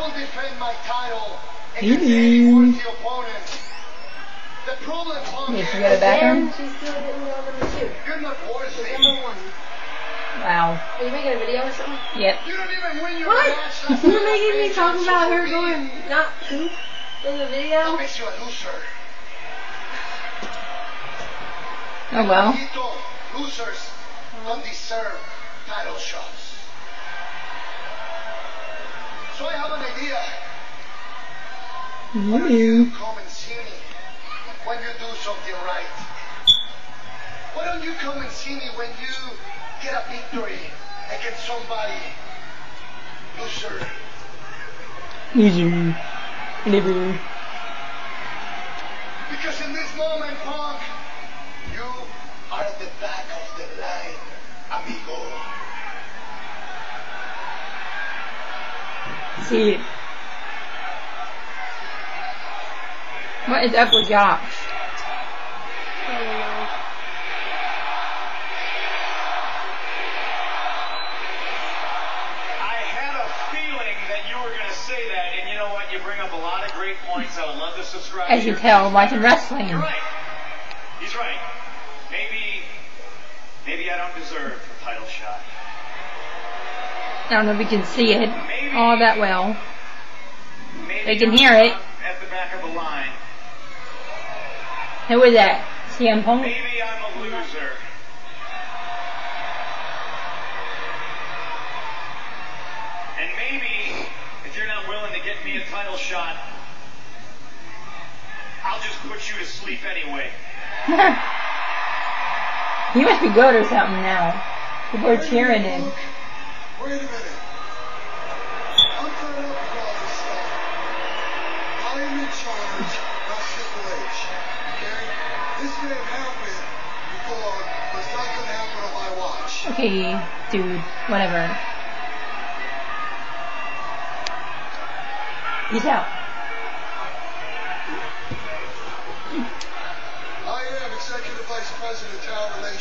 will defend my title against any worthy opponent. The problem, Punk, Did she is it back And she still didn't number two. you're not She's worthy. number one. Wow. Are you making a video or something? Yep. You don't even win your What? You're making me I talk faced you about on her social going media. not poop in the That video? makes you a loser. Oh well. Losers don't deserve title shots. I idea. Why don't you come and see me when you do something right? Why don't you come and see me when you get a victory against somebody? Loser. Easy. Liver. Because in this moment, Punk, you are at the back of See. What is up with Josh? I don't know. I had a feeling that you were going to say that, and you know what? You bring up a lot of great points. I would love to subscribe. As to you tell, watching wrestling. You're right. He's right. Maybe, maybe I don't deserve the title shot. I don't know if you can see it all that well. They can hear it. At the back of the line. Who is that? CM Punk? Maybe I'm a loser. And maybe, if you're not willing to get me a title shot, I'll just put you to sleep anyway. he must be good or something now. People are cheering him. Wait a minute. I'm fed up with all this stuff. I am in charge, not Triple H. Okay? This may have happened before, but it's not to happen on my watch. Okay, dude. Whatever. Peace out. I am Executive Vice President of Talent Relations.